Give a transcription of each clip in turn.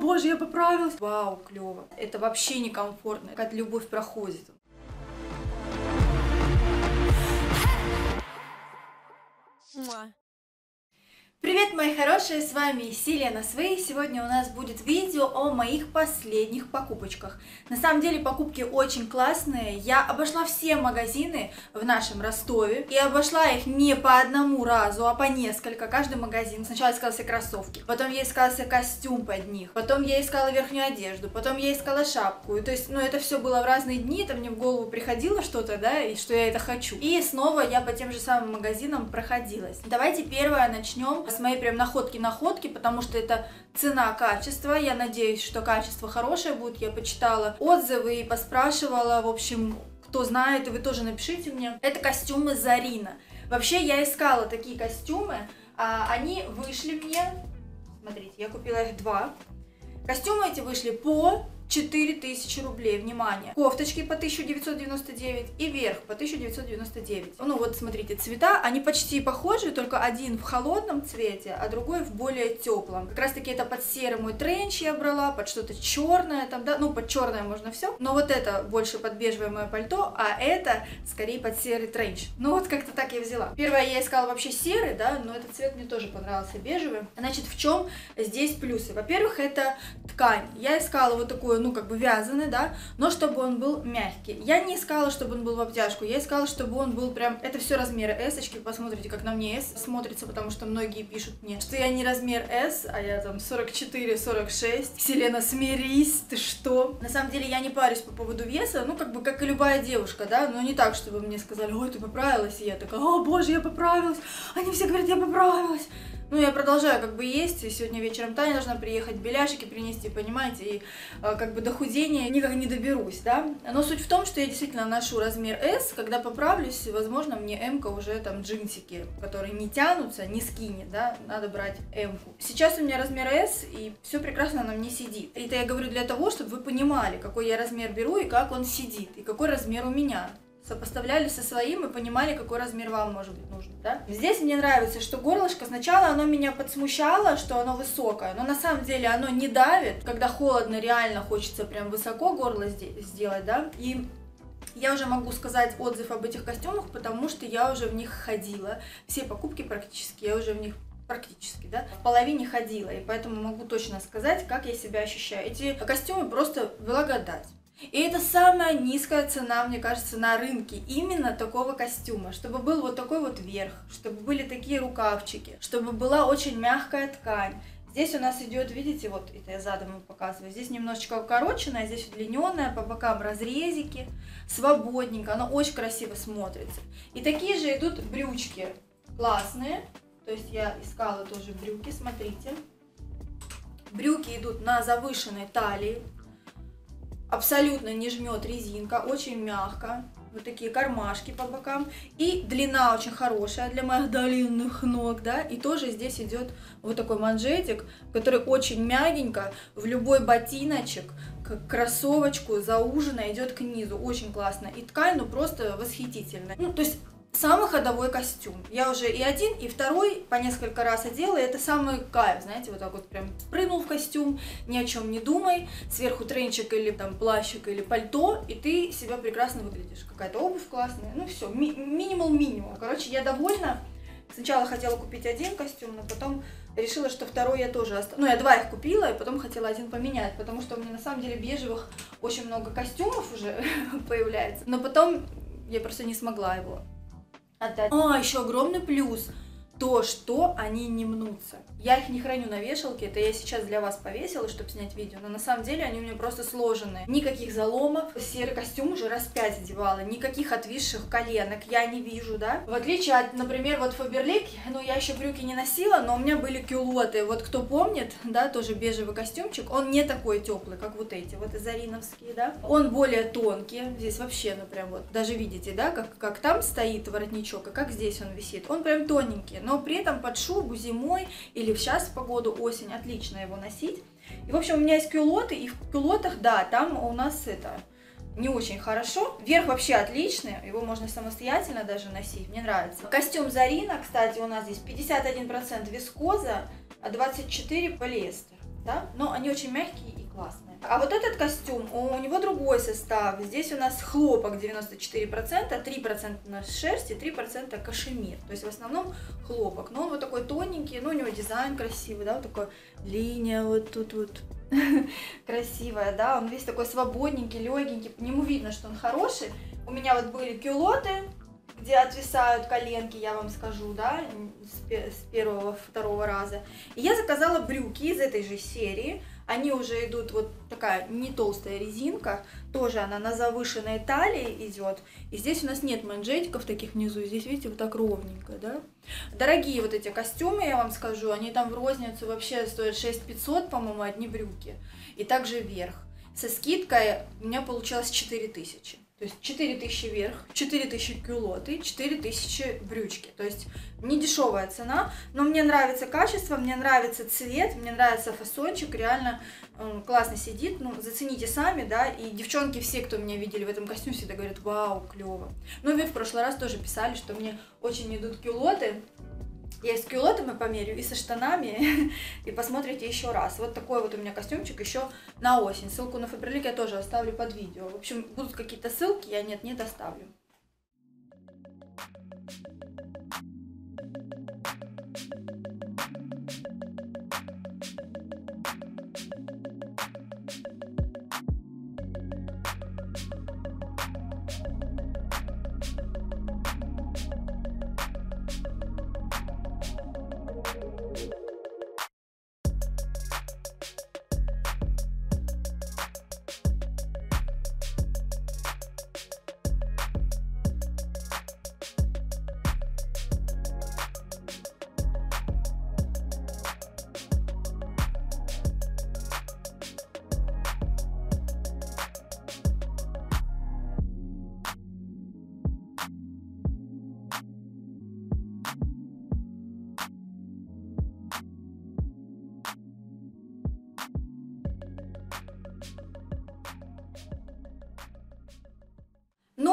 боже, я поправилась. Вау, клево. Это вообще некомфортно. Какая-то любовь проходит. Муа. Привет, мои хорошие, с вами Селена Свей. Сегодня у нас будет видео о моих последних покупочках. На самом деле покупки очень классные. Я обошла все магазины в нашем Ростове и обошла их не по одному разу, а по несколько, каждый магазин. Сначала искала себе кроссовки, потом я искала себе костюм под них, потом я искала верхнюю одежду, потом я искала шапку. И, то есть, ну это все было в разные дни, это мне в голову приходило что-то, да, и что я это хочу. И снова я по тем же самым магазинам проходилась. Давайте первое начнем с моей прям находки-находки, потому что это цена-качество. Я надеюсь, что качество хорошее будет. Я почитала отзывы и поспрашивала, в общем, кто знает, и вы тоже напишите мне. Это костюмы Зарина. Вообще, я искала такие костюмы, а они вышли мне, смотрите, я купила их два. Костюмы эти вышли по 4000 рублей, внимание. Кофточки по 1999 и верх по 1999. Ну вот смотрите, цвета, они почти похожи, только один в холодном цвете, а другой в более теплом. Как раз таки это под серый мой тренч я брала, под что-то черное там, да, ну под черное можно все. Но вот это больше под бежевое мое пальто, а это скорее под серый тренч. Ну вот как-то так я взяла. Первое я искала вообще серый, да, но этот цвет мне тоже понравился, бежевый. Значит, в чем здесь плюсы? Во-первых, это ткань. Я искала вот такую ну, как бы вязаный, да, но чтобы он был мягкий. Я не искала, чтобы он был в обтяжку, я искала, чтобы он был прям... Это все размеры S, -очки. посмотрите, как на мне S смотрится, потому что многие пишут мне, что я не размер S, а я там 44-46. Селена, смирись, ты что? На самом деле я не парюсь по поводу веса, ну, как бы, как и любая девушка, да, но не так, чтобы мне сказали, ой, ты поправилась, и я такая, о, боже, я поправилась. Они все говорят, я поправилась. Ну, я продолжаю как бы есть, и сегодня вечером Таня должна приехать, беляшики принести, понимаете, и э, как бы до худения никак не доберусь, да. Но суть в том, что я действительно ношу размер S, когда поправлюсь, возможно, мне М уже там джинсики, которые не тянутся, не скини, да, надо брать М. -ку. Сейчас у меня размер S, и все прекрасно на мне сидит. Это я говорю для того, чтобы вы понимали, какой я размер беру и как он сидит, и какой размер у меня сопоставляли со своим и понимали, какой размер вам может быть нужен, да? Здесь мне нравится, что горлышко сначала оно меня подсмущало, что оно высокое, но на самом деле оно не давит, когда холодно, реально хочется прям высоко горло сделать, да, и я уже могу сказать отзыв об этих костюмах, потому что я уже в них ходила. Все покупки практически я уже в них практически, да, в половине ходила, и поэтому могу точно сказать, как я себя ощущаю. Эти костюмы просто благодать. И это самая низкая цена, мне кажется, на рынке именно такого костюма, чтобы был вот такой вот верх, чтобы были такие рукавчики, чтобы была очень мягкая ткань. Здесь у нас идет, видите, вот это я задом вам показываю, здесь немножечко укороченная, здесь удлиненная, по бокам разрезики, свободненько, оно очень красиво смотрится. И такие же идут брючки, классные, то есть я искала тоже брюки, смотрите. Брюки идут на завышенной талии, абсолютно не жмет резинка, очень мягко. Вот такие кармашки по бокам. И длина очень хорошая для моих длинных ног, да. И тоже здесь идет вот такой манжетик, который очень мягенько в любой ботиночек, к кроссовочку зауженно идет к низу. Очень классно. И ткань, ну, просто восхитительная. Ну, то есть Самый ходовой костюм. Я уже и один, и второй по несколько раз одела, и это самый кайф, знаете, вот так вот прям спрыгнул в костюм, ни о чем не думай, сверху тренчик или там плащик или пальто, и ты себя прекрасно выглядишь. Какая-то обувь классная, ну все, ми минимал минимум. Короче, я довольна. Сначала хотела купить один костюм, но потом решила, что второй я тоже оставлю. Ну, я два их купила, и потом хотела один поменять, потому что у меня на самом деле бежевых очень много костюмов уже появляется. Но потом я просто не смогла его отдать. А, еще огромный плюс то, что они не мнутся. Я их не храню на вешалке, это я сейчас для вас повесила, чтобы снять видео, но на самом деле они у меня просто сложенные. Никаких заломов, серый костюм уже раз пять одевала, никаких отвисших коленок я не вижу, да. В отличие от, например, вот Фаберлик, ну я еще брюки не носила, но у меня были кюлоты, вот кто помнит, да, тоже бежевый костюмчик, он не такой теплый, как вот эти, вот изариновские, да. Он более тонкий, здесь вообще, ну прям вот, даже видите, да, как, как там стоит воротничок, и как здесь он висит, он прям тоненький, но при этом под шубу зимой или сейчас в погоду осень отлично его носить. И, в общем, у меня есть кюлоты, и в кюлотах, да, там у нас это не очень хорошо. Верх вообще отличный, его можно самостоятельно даже носить, мне нравится. Костюм Зарина, кстати, у нас здесь 51% вискоза, а 24% полиэстер. да, но они очень мягкие классные. А вот этот костюм, у него другой состав. Здесь у нас хлопок 94%, 3% у нас шерсть и 3% кашемир. То есть в основном хлопок. Но он вот такой тоненький, ну у него дизайн красивый, да, вот такой линия вот тут вот красивая, да, он весь такой свободненький, легенький, по нему видно, что он хороший. У меня вот были кюлоты, где отвисают коленки, я вам скажу, да, с первого, второго раза. И я заказала брюки из этой же серии. Они уже идут вот такая не толстая резинка, тоже она на завышенной талии идет. И здесь у нас нет манжетиков таких внизу, здесь, видите, вот так ровненько, да. Дорогие вот эти костюмы, я вам скажу, они там в розницу вообще стоят 6500, по-моему, одни брюки. И также вверх. Со скидкой у меня получилось 4000. То есть 4000 вверх, 4000 кюлоты, 4000 брючки. То есть не дешевая цена, но мне нравится качество, мне нравится цвет, мне нравится фасончик, реально э, классно сидит. Ну, зацените сами, да, и девчонки все, кто меня видели в этом костюме, всегда говорят, вау, клево. Ну, вы в прошлый раз тоже писали, что мне очень идут кюлоты, я и с кюлотами померю, и со штанами, и посмотрите еще раз. Вот такой вот у меня костюмчик еще на осень. Ссылку на Фаберлик я тоже оставлю под видео. В общем, будут какие-то ссылки, я нет, не доставлю.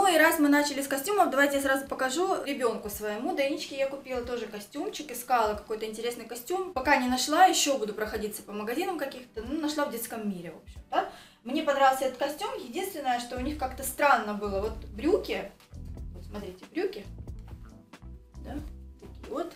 И раз мы начали с костюмов, давайте я сразу покажу ребенку своему. Даничке я купила тоже костюмчик, искала какой-то интересный костюм. Пока не нашла, еще буду проходиться по магазинам каких-то, ну, нашла в детском мире, в общем, да. Мне понравился этот костюм, единственное, что у них как-то странно было, вот брюки, вот смотрите, брюки, да, такие вот,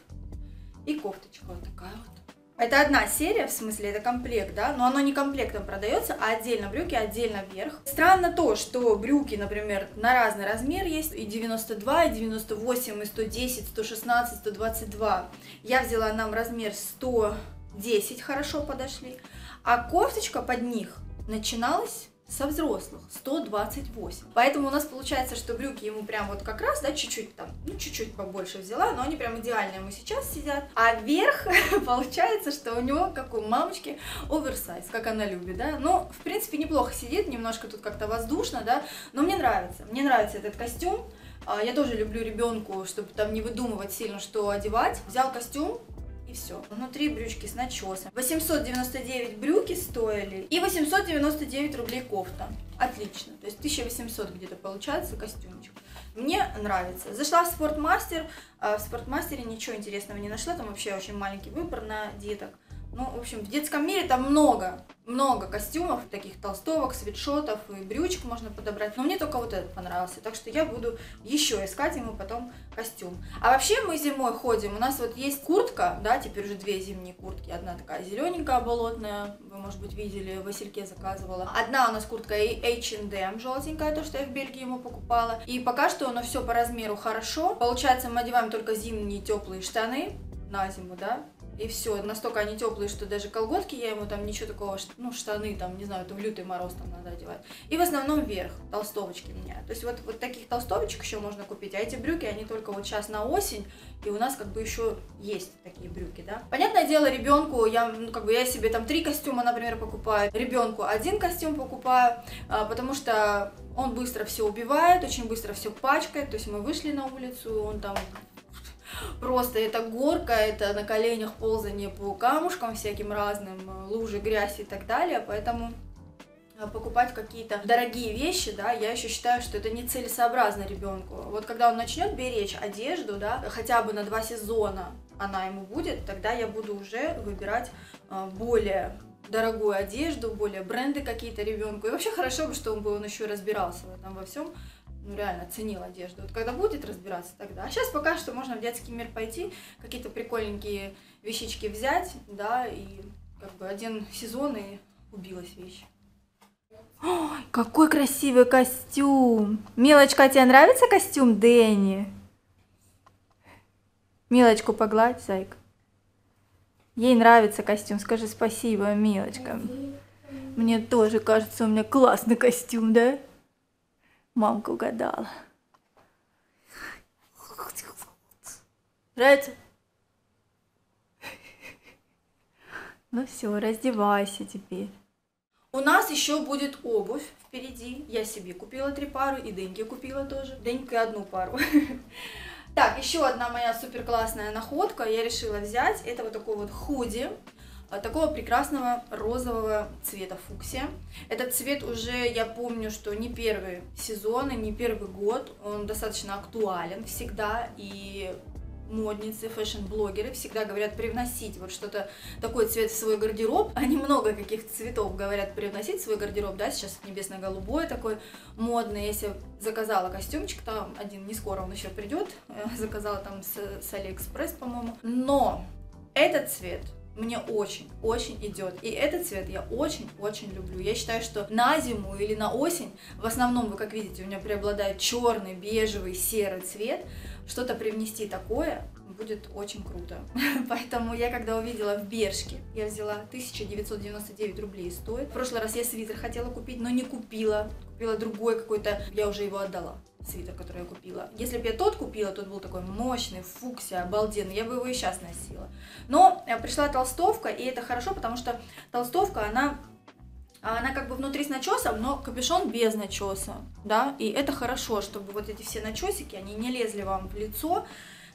и кофточка вот такая вот. Это одна серия, в смысле, это комплект, да, но оно не комплектом продается, а отдельно брюки, отдельно вверх. Странно то, что брюки, например, на разный размер есть, и 92, и 98, и 110, 116, 122. Я взяла нам размер 110, хорошо подошли, а кофточка под них начиналась со взрослых 128. Поэтому у нас получается, что брюки ему прям вот как раз, да, чуть-чуть там, ну, чуть-чуть побольше взяла, но они прям идеальные ему сейчас сидят. А вверх получается, что у него, как у мамочки, оверсайз, как она любит, да. Ну, в принципе, неплохо сидит, немножко тут как-то воздушно, да, но мне нравится. Мне нравится этот костюм. А, я тоже люблю ребенку, чтобы там не выдумывать сильно, что одевать. Взял костюм, и все. Внутри брючки с начесом. 899 брюки стоили и 899 рублей кофта. Отлично. То есть 1800 где-то получается костюмчик. Мне нравится. Зашла в спортмастер. А в спортмастере ничего интересного не нашла. Там вообще очень маленький выбор на деток. Ну, в общем, в детском мире там много, много костюмов, таких толстовок, свитшотов и брючек можно подобрать. Но мне только вот этот понравился, так что я буду еще искать ему потом костюм. А вообще мы зимой ходим, у нас вот есть куртка, да, теперь уже две зимние куртки. Одна такая зелененькая, болотная, вы, может быть, видели, в Васильке заказывала. Одна у нас куртка H&M желтенькая, то, что я в Бельгии ему покупала. И пока что оно все по размеру хорошо. Получается, мы одеваем только зимние теплые штаны на зиму, да, и все, настолько они теплые, что даже колготки я ему там ничего такого, ну, штаны там, не знаю, в лютый мороз там надо одевать. И в основном вверх, толстовочки меня. То есть вот, вот таких толстовочек еще можно купить, а эти брюки, они только вот сейчас на осень, и у нас как бы еще есть такие брюки, да. Понятное дело, ребенку, я, ну, как бы я себе там три костюма, например, покупаю, ребенку один костюм покупаю, а, потому что он быстро все убивает, очень быстро все пачкает, то есть мы вышли на улицу, он там Просто это горка, это на коленях ползание по камушкам всяким разным, лужи, грязь и так далее, поэтому э, покупать какие-то дорогие вещи, да, я еще считаю, что это не целесообразно ребенку. Вот когда он начнет беречь одежду, да, хотя бы на два сезона она ему будет, тогда я буду уже выбирать э, более дорогую одежду, более бренды какие-то ребенку. И вообще хорошо бы, чтобы он еще разбирался в этом во всем. Ну, реально ценил одежду. Вот когда будет разбираться, тогда. А сейчас пока что можно в детский мир пойти, какие-то прикольненькие вещички взять, да, и как бы один сезон и убилась вещь. Ой, какой красивый костюм! Милочка, а тебе нравится костюм Дэнни? Милочку погладь, зайка. Ей нравится костюм, скажи спасибо, Милочка. Мне тоже кажется, у меня классный костюм, да? Мамка угадала. Нравится? Ну все, раздевайся теперь. У нас еще будет обувь впереди. Я себе купила три пары, и Деньке купила тоже. Деньке одну пару. Так, еще одна моя супер классная находка. Я решила взять. Это вот такой вот худи такого прекрасного розового цвета фуксия. Этот цвет уже, я помню, что не первый сезон и не первый год, он достаточно актуален всегда, и модницы, fashion-блогеры всегда говорят привносить вот что-то, такой цвет в свой гардероб. Они много каких цветов говорят привносить в свой гардероб, да, сейчас небесно-голубой такой модный. Если заказала костюмчик, там один, не скоро он еще придет, заказала там с, с Алиэкспресс, по-моему. Но этот цвет мне очень-очень идет. И этот цвет я очень-очень люблю. Я считаю, что на зиму или на осень, в основном, вы как видите, у меня преобладает черный, бежевый, серый цвет, что-то привнести такое будет очень круто. Поэтому я когда увидела в Бершке, я взяла 1999 рублей стоит. В прошлый раз я свитер хотела купить, но не купила. Купила другой какой-то, я уже его отдала свитер, который я купила. Если бы я тот купила, тот был такой мощный, фуксия, обалденный, я бы его и сейчас носила. Но э, пришла толстовка, и это хорошо, потому что толстовка, она она как бы внутри с начесом, но капюшон без начеса, да, и это хорошо, чтобы вот эти все начесики, они не лезли вам в лицо,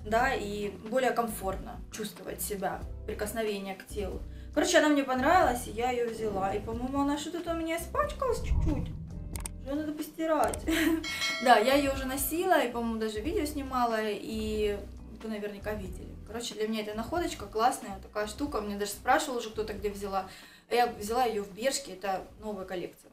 да, и более комфортно чувствовать себя, прикосновение к телу. Короче, она мне понравилась, и я ее взяла, и, по-моему, она что-то у меня испачкалась чуть-чуть. Уже надо постирать. да, я ее уже носила, и, по-моему, даже видео снимала, и вы наверняка видели. Короче, для меня это находочка классная, такая штука. Мне даже спрашивал уже кто-то, где взяла. Я взяла ее в Бершке, это новая коллекция.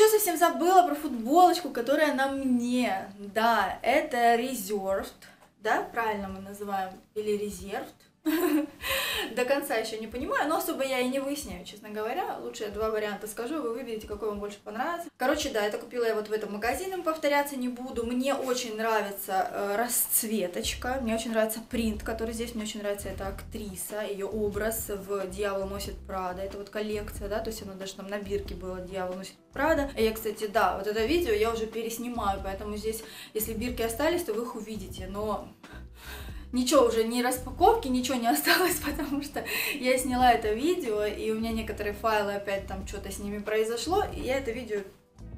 Еще совсем забыла про футболочку, которая на мне. Да, это Reserved, да, правильно мы называем, или Reserved. До конца еще не понимаю, но особо я и не выясняю, честно говоря. Лучше я два варианта скажу, вы выберете, какой вам больше понравится. Короче, да, это купила я вот в этом магазине, повторяться не буду. Мне очень нравится э, расцветочка, мне очень нравится принт, который здесь, мне очень нравится эта актриса, ее образ в «Дьявол носит Прада». Это вот коллекция, да, то есть она даже там на бирке была «Дьявол носит Прада». И я, кстати, да, вот это видео я уже переснимаю, поэтому здесь, если бирки остались, то вы их увидите, но ничего уже, ни распаковки, ничего не осталось, потому что я сняла это видео, и у меня некоторые файлы опять там что-то с ними произошло, и я это видео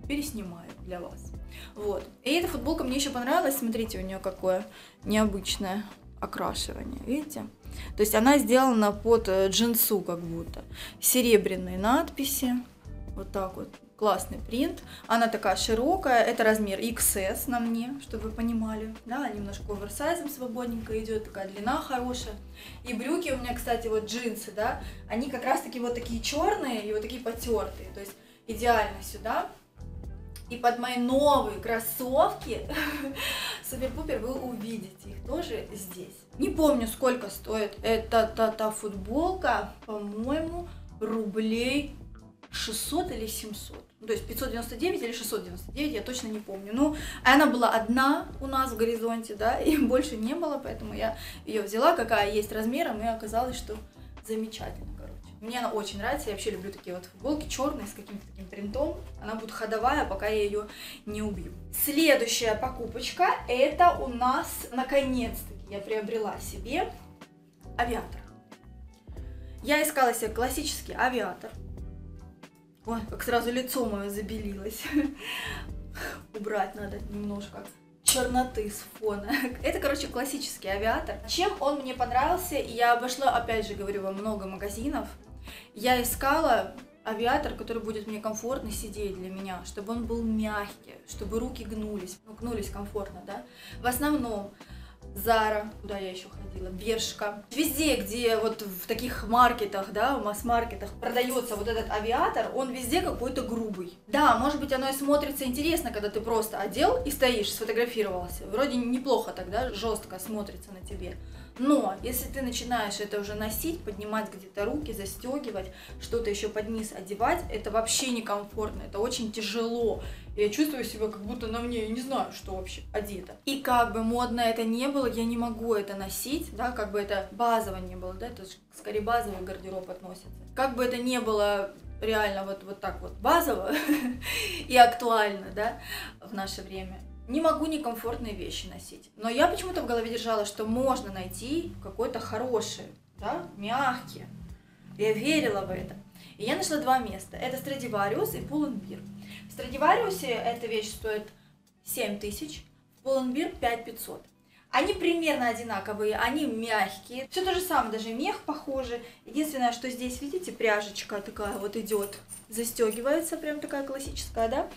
переснимаю для вас. Вот. И эта футболка мне еще понравилась, смотрите, у нее какое необычное окрашивание, видите? То есть она сделана под э, джинсу как будто. Серебряные надписи, вот так вот классный принт. Она такая широкая, это размер XS на мне, чтобы вы понимали. Да, немножко оверсайзом свободненько идет, такая длина хорошая. И брюки у меня, кстати, вот джинсы, да, они как раз таки вот такие черные и вот такие потертые. То есть идеально сюда. И под мои новые кроссовки, супер-пупер, вы увидите их тоже здесь. Не помню, сколько стоит эта та, та футболка, по-моему, рублей 600 или 700. Ну, то есть 599 или 699, я точно не помню. Ну, она была одна у нас в горизонте, да, и больше не было, поэтому я ее взяла, какая есть размером, и оказалось, что замечательно, короче. Мне она очень нравится, я вообще люблю такие вот футболки черные с каким-то таким принтом. Она будет ходовая, пока я ее не убью. Следующая покупочка, это у нас, наконец-таки, я приобрела себе авиатор. Я искала себе классический авиатор, Ой, как сразу лицо мое забелилось. Убрать надо немножко. черноты с фона. Это, короче, классический авиатор. Чем он мне понравился, я обошла, опять же говорю, во много магазинов. Я искала авиатор, который будет мне комфортно сидеть для меня, чтобы он был мягкий, чтобы руки гнулись, ну, гнулись комфортно, да. В основном Зара, куда я еще ходила, Бершка. Везде, где вот в таких маркетах, да, в масс-маркетах продается вот этот авиатор, он везде какой-то грубый. Да, может быть, оно и смотрится интересно, когда ты просто одел и стоишь, сфотографировался. Вроде неплохо тогда, жестко смотрится на тебе. Но если ты начинаешь это уже носить, поднимать где-то руки, застегивать, что-то еще под низ одевать, это вообще некомфортно, это очень тяжело. Я чувствую себя, как будто на мне, я не знаю, что вообще одето. И как бы модно это не было, я не могу это носить, да, как бы это базово не было, да, это скорее базовый гардероб относится. Как бы это не было реально вот, вот так вот базово и актуально, да, в наше время. Не могу некомфортные вещи носить. Но я почему-то в голове держала, что можно найти какой-то хороший, да, мягкий. Я верила в это. И я нашла два места. Это Страдивариус и Пулленбир. В Страдивариусе эта вещь стоит 7 тысяч, в Пулленбир 5 500. Они примерно одинаковые, они мягкие. Все то же самое, даже мех похожий. Единственное, что здесь, видите, пряжечка такая вот идет, застегивается, прям такая классическая, да?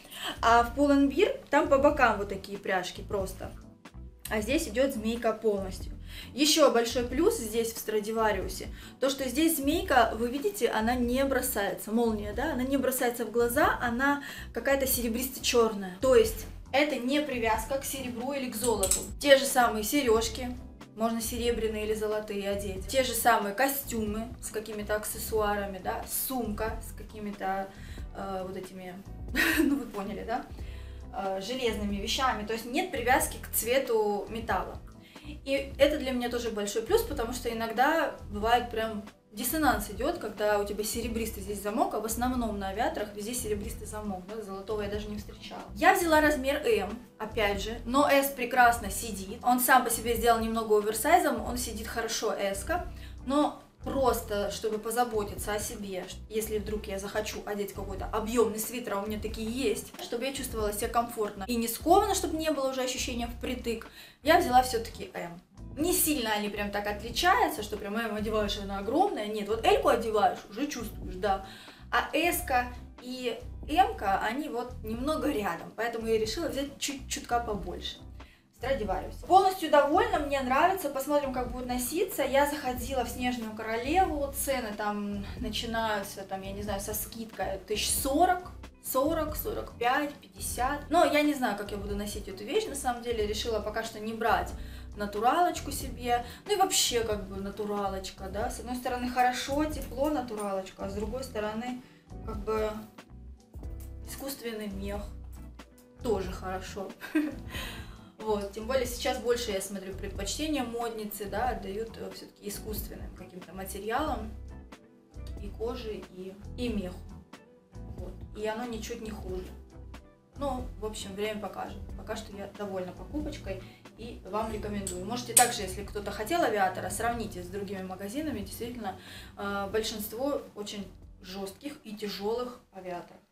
А в Пулленбир там по бокам вот такие пряжки просто. А здесь идет змейка полностью. Еще большой плюс здесь в Страдивариусе, то что здесь змейка, вы видите, она не бросается, молния, да, она не бросается в глаза, она какая-то серебристо-черная. То есть это не привязка к серебру или к золоту. Те же самые сережки, можно серебряные или золотые одеть. Те же самые костюмы с какими-то аксессуарами, да, сумка с какими-то э, вот этими, ну вы поняли, да, э, железными вещами. То есть нет привязки к цвету металла. И это для меня тоже большой плюс, потому что иногда бывает прям диссонанс идет, когда у тебя серебристый здесь замок, а в основном на авиаторах везде серебристый замок, да, золотого я даже не встречала. Я взяла размер М, опять же, но S прекрасно сидит. Он сам по себе сделал немного оверсайзом, он сидит хорошо S, но просто, чтобы позаботиться о себе, если вдруг я захочу одеть какой-то объемный свитер, а у меня такие есть, чтобы я чувствовала себя комфортно и не сковано, чтобы не было уже ощущения впритык, я взяла все-таки М. Не сильно они прям так отличаются, что прям М одеваешь, она огромная. Нет, вот Эльку одеваешь, уже чувствуешь, да. А Эска и М, они вот немного рядом, поэтому я решила взять чуть чутка побольше. Страдивариус. Полностью довольна, мне нравится, посмотрим, как будет носиться. Я заходила в Снежную Королеву, цены там начинаются, там, я не знаю, со скидкой 1040, 40, 45, 50. Но я не знаю, как я буду носить эту вещь, на самом деле решила пока что не брать натуралочку себе, ну и вообще как бы натуралочка, да, с одной стороны хорошо, тепло, натуралочка, а с другой стороны как бы искусственный мех тоже хорошо. Вот, тем более сейчас больше, я смотрю, предпочтения модницы, да, отдают э, все-таки искусственным каким-то материалам и коже, и, и меху. Вот. И оно ничуть не хуже. Ну, в общем, время покажет. Пока что я довольна покупочкой и вам рекомендую. Можете также, если кто-то хотел авиатора, сравните с другими магазинами. Действительно, э, большинство очень жестких и тяжелых авиаторов.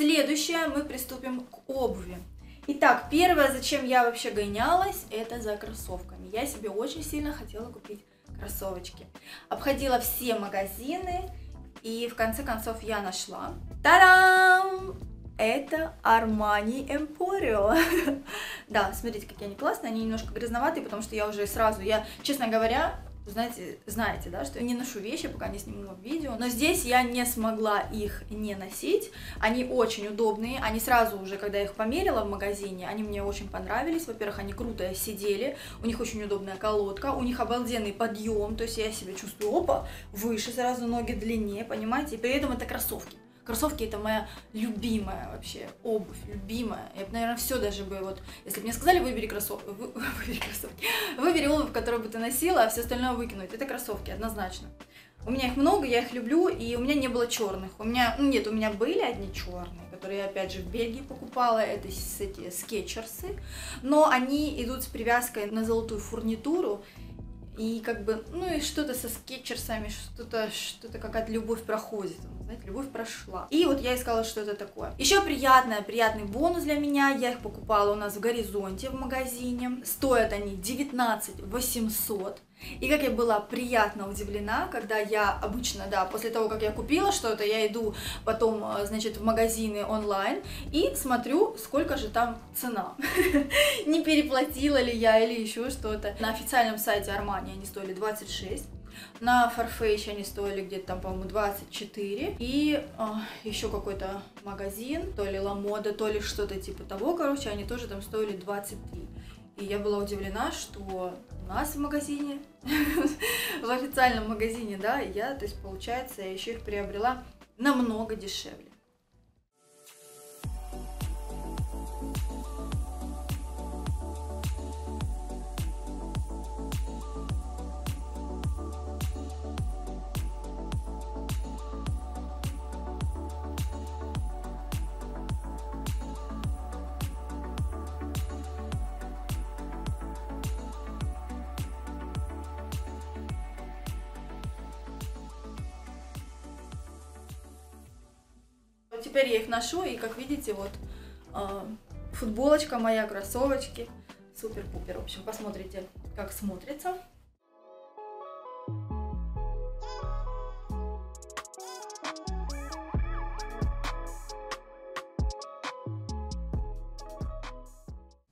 Следующее мы приступим к обуви. Итак, первое, зачем я вообще гонялась, это за кроссовками. Я себе очень сильно хотела купить кроссовочки. Обходила все магазины и в конце концов я нашла. Та-дам! это Armani Emporio. да, смотрите, какие они классные, они немножко грязноватые, потому что я уже сразу, я, честно говоря, знаете, знаете, да, что я не ношу вещи, пока не сниму видео, но здесь я не смогла их не носить, они очень удобные, они сразу уже, когда я их померила в магазине, они мне очень понравились, во-первых, они круто сидели, у них очень удобная колодка, у них обалденный подъем, то есть я себя чувствую, опа, выше сразу ноги длиннее, понимаете, и при этом это кроссовки. Кроссовки это моя любимая вообще обувь, любимая. Я бы, наверное, все даже бы вот, если бы мне сказали, выбери кроссовки, вы, выбери кроссовки, выбери обувь, которую бы ты носила, а все остальное выкинуть. Это кроссовки, однозначно. У меня их много, я их люблю, и у меня не было черных. У меня, ну нет, у меня были одни черные, которые я опять же в Бельгии покупала, это эти скетчерсы, но они идут с привязкой на золотую фурнитуру, и как бы, ну и что-то со скетчерсами, что-то, что-то какая-то любовь проходит, знаете, любовь прошла. И вот я искала, что это такое. Еще приятное, приятный бонус для меня, я их покупала у нас в Горизонте в магазине, стоят они 19 800, и как я была приятно удивлена, когда я обычно, да, после того, как я купила что-то, я иду потом, э, значит, в магазины онлайн и смотрю, сколько же там цена. Не переплатила ли я или еще что-то. На официальном сайте Armani они стоили 26. На Farfetch они стоили где-то там, по-моему, 24. И э, еще какой-то магазин, то ли Ламода, то ли что-то типа того, короче, они тоже там стоили 23. И я была удивлена, что у нас в магазине, в официальном магазине, да, я, то есть, получается, я еще их приобрела намного дешевле. Теперь я их ношу, и как видите, вот э, футболочка моя, кроссовочки. Супер-пупер. В общем, посмотрите, как смотрится.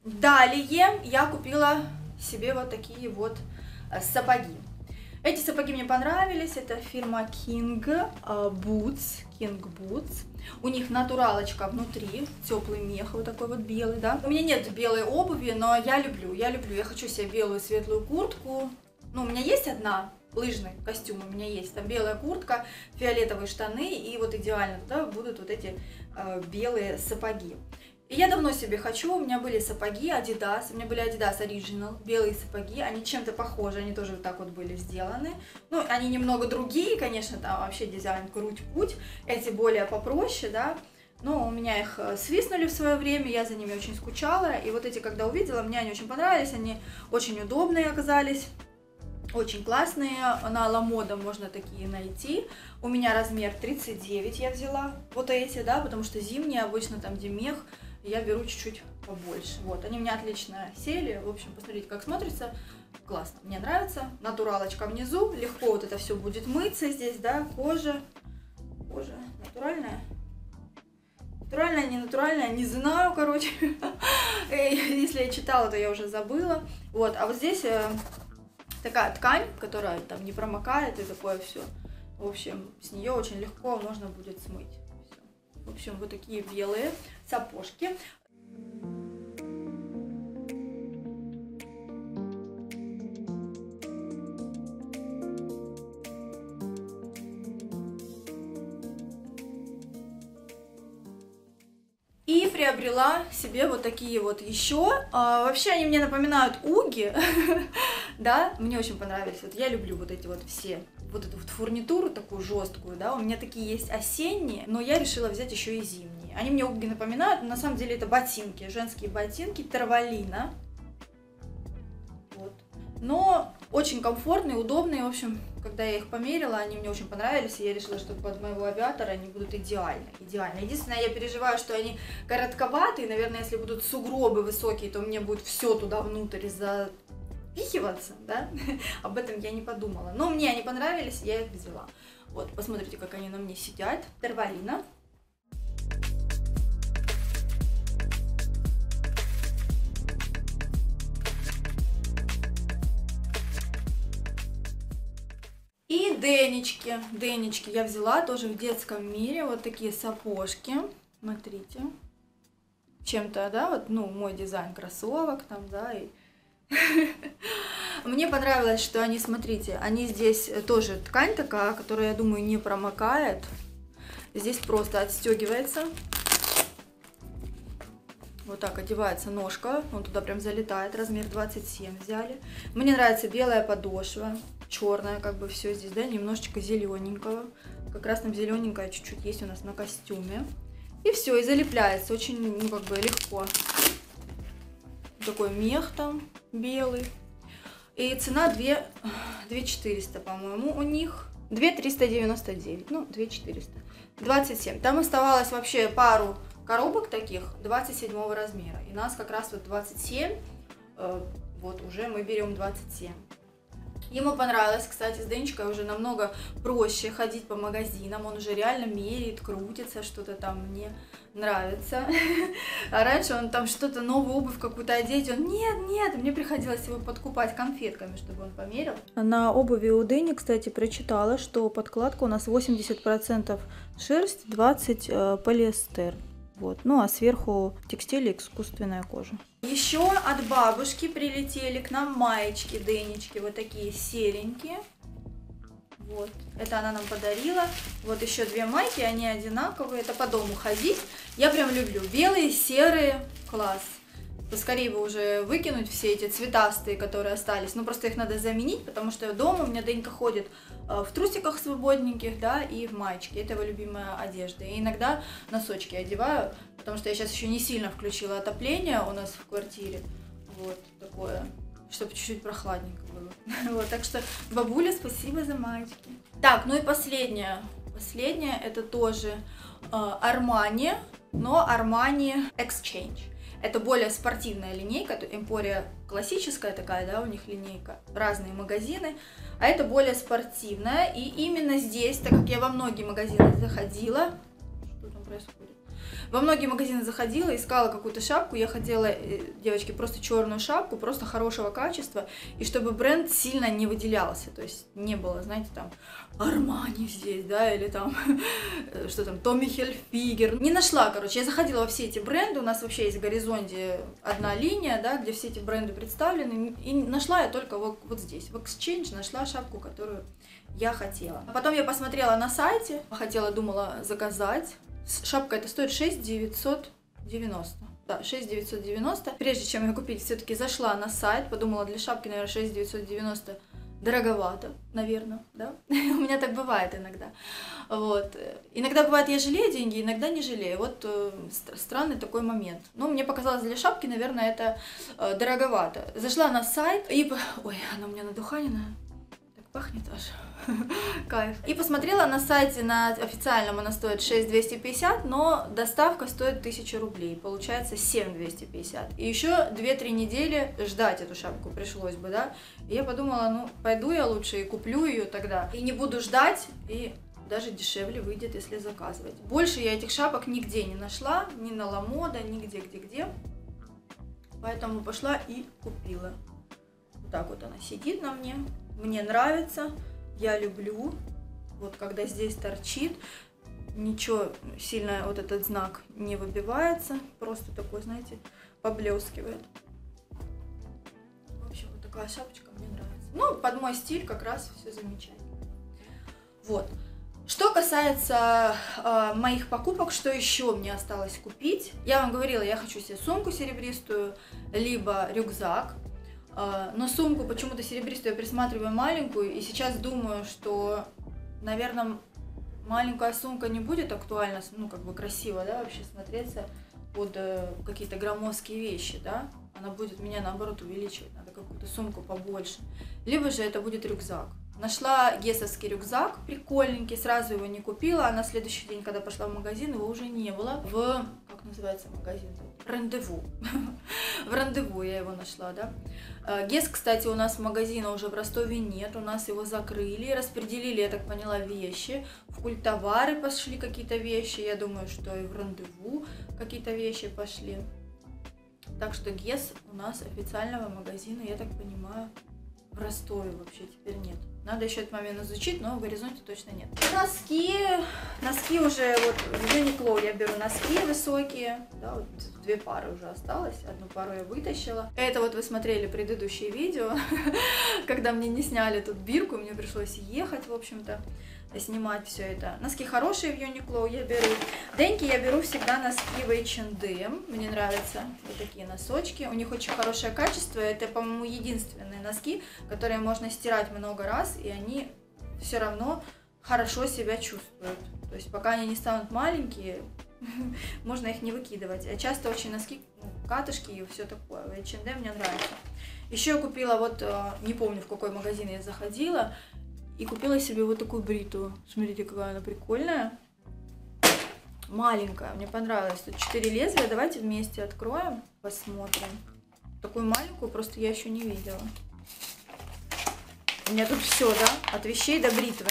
Далее я купила себе вот такие вот э, сапоги. Эти сапоги мне понравились, это фирма King э, Boots, King Boots. У них натуралочка внутри, теплый мех, вот такой вот белый, да. У меня нет белой обуви, но я люблю, я люблю, я хочу себе белую светлую куртку. Ну, у меня есть одна, лыжный костюм у меня есть, там белая куртка, фиолетовые штаны, и вот идеально туда будут вот эти э, белые сапоги. И я давно себе хочу, у меня были сапоги Adidas, у меня были Adidas Original, белые сапоги, они чем-то похожи, они тоже вот так вот были сделаны. Ну, они немного другие, конечно, там вообще дизайн круть-путь, эти более попроще, да, но у меня их э, свистнули в свое время, я за ними очень скучала, и вот эти, когда увидела, мне они очень понравились, они очень удобные оказались. Очень классные, на Ламода можно такие найти. У меня размер 39 я взяла, вот эти, да, потому что зимние обычно там, где мех, я беру чуть-чуть побольше. Вот, они мне отлично сели. В общем, посмотрите, как смотрится. Классно, мне нравится. Натуралочка внизу, легко вот это все будет мыться здесь, да, кожа. Кожа натуральная. Натуральная, не натуральная, не знаю, короче. Если я читала, то я уже забыла. Вот, а вот здесь э, такая ткань, которая там не промокает и такое все. В общем, с нее очень легко можно будет смыть. В общем, вот такие белые сапожки. И приобрела себе вот такие вот еще. А, вообще они мне напоминают уги, да, мне очень понравились. Вот я люблю вот эти вот все вот эту вот фурнитуру такую жесткую, да, у меня такие есть осенние, но я решила взять еще и зимние. Они мне уги напоминают, но на самом деле это ботинки, женские ботинки, Тарвалина. Вот. Но очень комфортные, удобные, в общем, когда я их померила, они мне очень понравились, и я решила, что под моего авиатора они будут идеальны, идеально. Единственное, я переживаю, что они коротковатые, наверное, если будут сугробы высокие, то мне будет все туда внутрь за отпихиваться, да, об этом я не подумала. Но мне они понравились, я их взяла. Вот, посмотрите, как они на мне сидят. Тервалина. И денечки, денечки я взяла тоже в детском мире, вот такие сапожки, смотрите, чем-то, да, вот, ну, мой дизайн кроссовок там, да, и мне понравилось, что они, смотрите, они здесь тоже ткань такая, которая, я думаю, не промокает. Здесь просто отстегивается. Вот так одевается ножка, он туда прям залетает, размер 27 взяли. Мне нравится белая подошва, черная, как бы все здесь, да, немножечко зелененького. Как раз там зелененькое чуть-чуть есть у нас на костюме. И все, и залепляется очень, ну, как бы легко. Такой мех там белый. И цена 2, 2400, по-моему, у них. 2399, ну, 2400. 27. Там оставалось вообще пару коробок таких 27 размера. И нас как раз вот 27, э, вот уже мы берем 27. Ему понравилось, кстати, с Денечкой уже намного проще ходить по магазинам, он уже реально меряет, крутится, что-то там мне нравится. А раньше он там что-то, новую обувь какую-то одеть, он нет, нет, мне приходилось его подкупать конфетками, чтобы он померил. На обуви у Дэни, кстати, прочитала, что подкладка у нас 80% шерсть, 20% э, полиэстер. Вот. Ну а сверху текстиль искусственная кожа. Еще от бабушки прилетели к нам маечки, денечки, вот такие серенькие. Вот, это она нам подарила. Вот еще две майки, они одинаковые, это по дому ходить. Я прям люблю белые, серые, класс. Поскорее бы уже выкинуть все эти цветастые, которые остались. Ну, просто их надо заменить, потому что дома у меня Денька ходит Э, в трусиках свободненьких, да, и в маечке. Это его любимая одежда. И иногда носочки одеваю, потому что я сейчас еще не сильно включила отопление у нас в квартире. Вот такое, чтобы чуть-чуть прохладненько было. вот, так что, бабуля, спасибо за маечки. Так, ну и последнее. Последнее это тоже э, Armani, но Armani Exchange. Это более спортивная линейка, Эмпория классическая такая, да, у них линейка, разные магазины, а это более спортивная, и именно здесь, так как я во многие магазины заходила, что там происходит? Во многие магазины заходила, искала какую-то шапку. Я хотела, э, девочки, просто черную шапку, просто хорошего качества. И чтобы бренд сильно не выделялся. То есть не было, знаете, там Армани здесь, да, или там, э, что там, Томми Хельфигер. Не нашла, короче. Я заходила во все эти бренды. У нас вообще есть в горизонте одна линия, да, где все эти бренды представлены. И нашла я только вот, вот здесь. В Exchange нашла шапку, которую я хотела. Потом я посмотрела на сайте, хотела, думала заказать. Шапка это стоит 6 990. Да, 6 990. Прежде чем ее купить, все-таки зашла на сайт, подумала, для шапки, наверное, 6 990 дороговато, наверное, да? У меня так бывает иногда. Вот. Иногда бывает, я жалею деньги, иногда не жалею. Вот э, странный такой момент. Ну, мне показалось, для шапки, наверное, это э, дороговато. Зашла на сайт и... Ой, она у меня надуханенная. Пахнет аж. Кайф. И посмотрела на сайте, на официальном она стоит 6250, но доставка стоит 1000 рублей. Получается 7250. И еще 2-3 недели ждать эту шапку пришлось бы, да. И я подумала, ну, пойду я лучше и куплю ее тогда. И не буду ждать, и даже дешевле выйдет, если заказывать. Больше я этих шапок нигде не нашла, ни на Ламода, нигде, где-где. Поэтому пошла и купила. Вот так вот она сидит на мне. Мне нравится я люблю. Вот когда здесь торчит, ничего сильно вот этот знак не выбивается, просто такой, знаете, поблескивает. В общем, вот такая шапочка мне нравится. Ну, под мой стиль как раз все замечательно. Вот. Что касается э, моих покупок, что еще мне осталось купить? Я вам говорила, я хочу себе сумку серебристую, либо рюкзак. А, но сумку почему-то серебристую я присматриваю маленькую, и сейчас думаю, что, наверное, маленькая сумка не будет актуальна, ну, как бы красиво, да, вообще смотреться под э, какие-то громоздкие вещи, да, она будет меня, наоборот, увеличивать, надо какую-то сумку побольше. Либо же это будет рюкзак. Нашла гесовский рюкзак, прикольненький, сразу его не купила, а на следующий день, когда пошла в магазин, его уже не было. В, как называется магазин? Рандеву. в рандеву я его нашла, да. Э, Гес, кстати, у нас магазина уже в Ростове нет, у нас его закрыли, распределили, я так поняла, вещи. В культовары пошли какие-то вещи, я думаю, что и в рандеву какие-то вещи пошли. Так что Гес у нас официального магазина, я так понимаю, в Ростове вообще теперь нет. Надо еще этот момент изучить, но в горизонте точно нет. Носки. Носки уже вот в Uniqlo я беру носки высокие. Да, вот две пары уже осталось. Одну пару я вытащила. Это вот вы смотрели предыдущие видео, когда мне не сняли тут бирку, мне пришлось ехать, в общем-то снимать все это. Носки хорошие в Uniqlo я беру. Деньки я беру всегда носки в H&M. Мне нравятся вот такие носочки. У них очень хорошее качество. Это, по-моему, единственные носки, которые можно стирать много раз, и они все равно хорошо себя чувствуют. То есть пока они не станут маленькие, можно их не выкидывать. А часто очень носки, ну, катышки и все такое. В H&M мне нравится. Еще я купила вот, э, не помню в какой магазин я заходила, и купила себе вот такую бриту. Смотрите, какая она прикольная. Маленькая, мне понравилась. Тут 4 лезвия. Давайте вместе откроем, посмотрим. Такую маленькую просто я еще не видела. У меня тут все, да? От вещей до бритвы.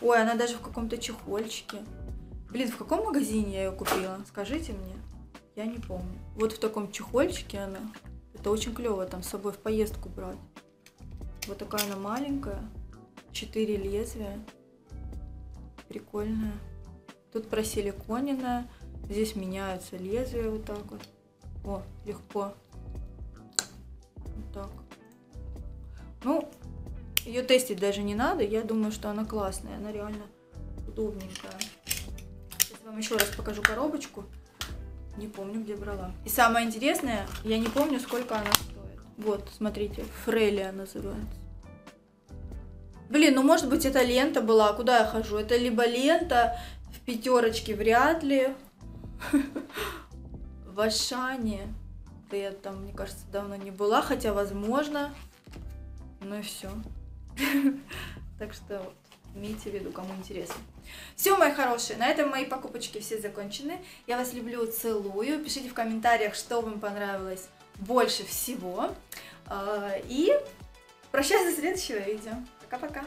Ой, она даже в каком-то чехольчике. Блин, в каком магазине я ее купила? Скажите мне. Я не помню. Вот в таком чехольчике она. Это очень клево там с собой в поездку брать. Вот такая она маленькая. Четыре лезвия. Прикольная. Тут просиликоненная. Здесь меняются лезвия вот так вот. О, легко. Вот так. Ну, ее тестить даже не надо. Я думаю, что она классная. Она реально удобненькая. Сейчас вам еще раз покажу коробочку. Не помню, где брала. И самое интересное, я не помню, сколько она стоит. Вот, смотрите, Фрелия называется. Блин, ну может быть это лента была, куда я хожу? Это либо лента в пятерочке, вряд ли. В Ашане. Да я там, мне кажется, давно не была, хотя возможно. Ну и все. Так что имейте в виду, кому интересно. Все, мои хорошие, на этом мои покупочки все закончены. Я вас люблю, целую. Пишите в комментариях, что вам понравилось больше всего. А, и прощаюсь до следующего видео. Пока-пока.